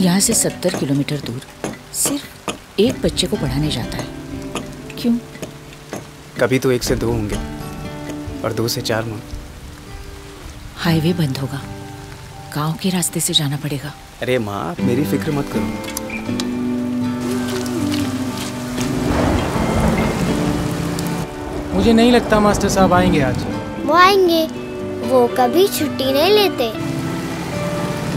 यहाँ से सत्तर किलोमीटर दूर सिर्फ़ एक बच्चे को पढ़ाने जाता है। क्यों? कभी तो एक से दो होंगे और दो से चार माँ। हाईवे बंद होगा। गाँव के रास्ते से जाना पड़ेगा। अरे माँ आप मेरी फ़िक्र मत करो। मुझे नहीं लगता मास्टर साहब आएँगे आज। वो आएँगे। वो कभी छुट्टी नहीं लेते।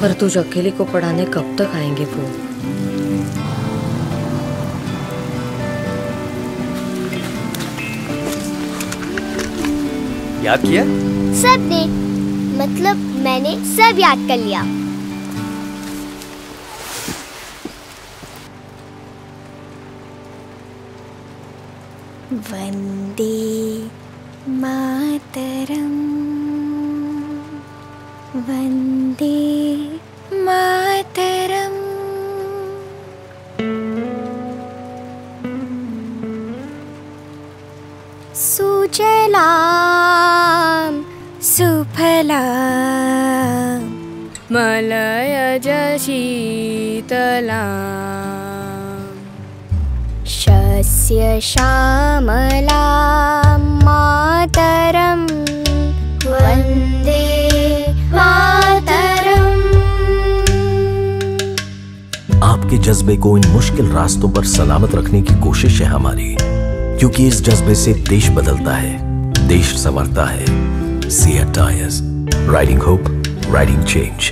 पर तुझ अकेले को पढ़ाने कब तक आएँगे वो? याद किया? सबने मतलब मैंने सब याद कर लिया। वंदे मातरम। वंदे सुजलां सुफलां मलयज शीतलाम् शस्य श्यामलां मातरं वंदे मातरम्। आपके जज्बे को इन मुश्किल रास्तों पर सलामत रखने की कोशिश है हमारी। क्योंकि इस जज्बे से देश बदलता है, देश संवरता है। CEAT tyres riding hope riding change